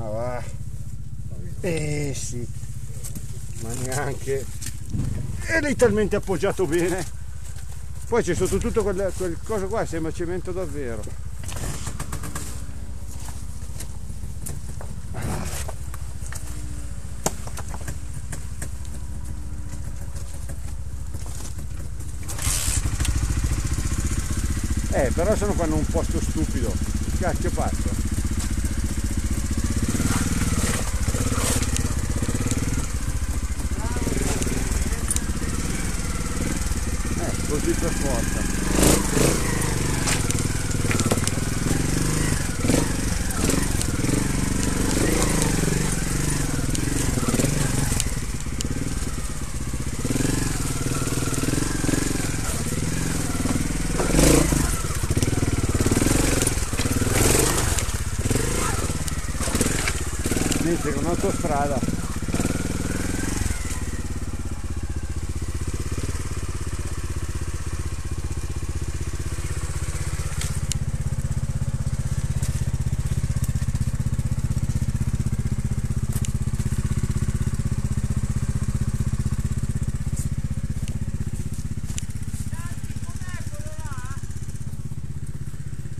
Ma va. Eh sì. Ma neanche. E lì talmente appoggiato bene. Poi c'è sotto tutto quel, quel coso qua, sembra cemento davvero. Eh, però sono qua in un posto stupido. Cacchio faccio? Così per forza. Con un'autostrada.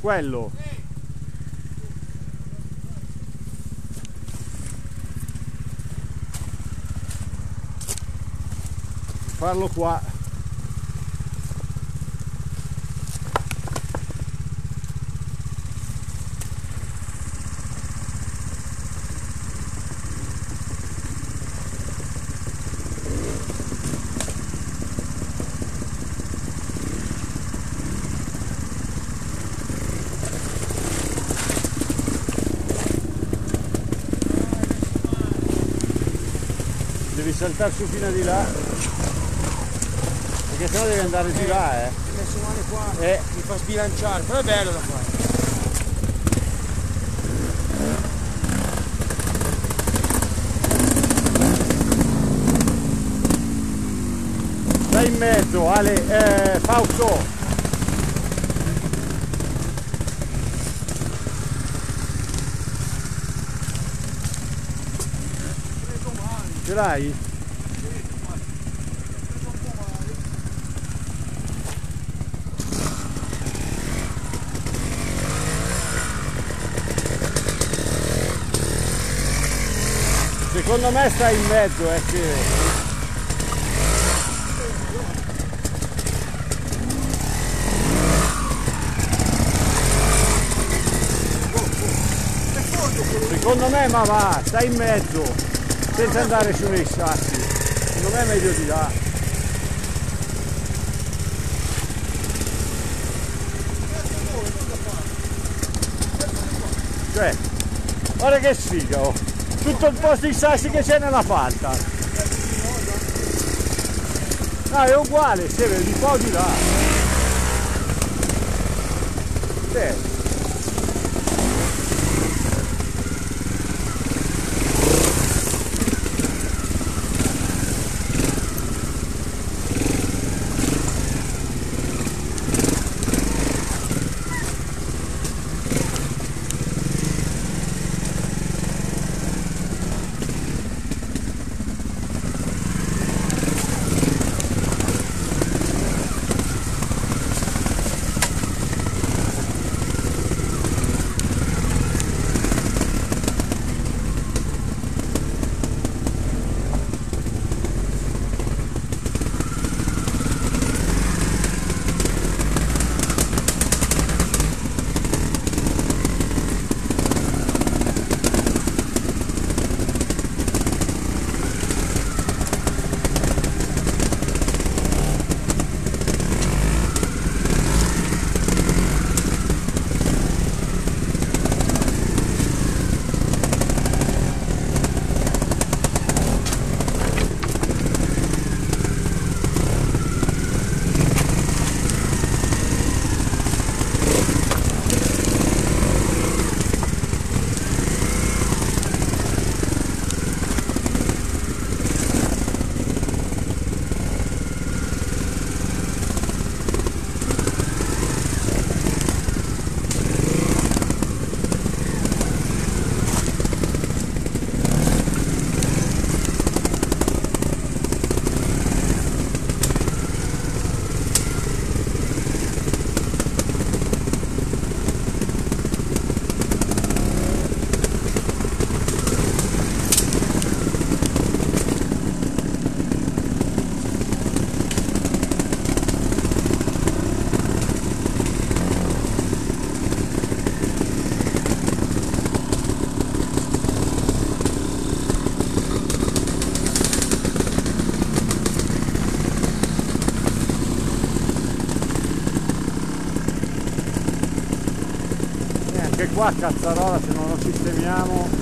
Quello. farlo qua devi saltare su fino a di là perché sennò devi andare di là eh messo male qua, Eh. mi fa sbilanciare, però è bello da fare. stai in mezzo Ale eh, Fausto ce l'hai? Secondo me stai in mezzo, è che... Secondo me ma va, stai in mezzo, senza andare su nei sassi. Secondo me è meglio di là. Cioè, guarda che sfiga, oh. tutto il posto di sassi che c'è nella falda. No, è uguale, si vede di qua o di là. Sì. Anche qua cazzarola se non lo sistemiamo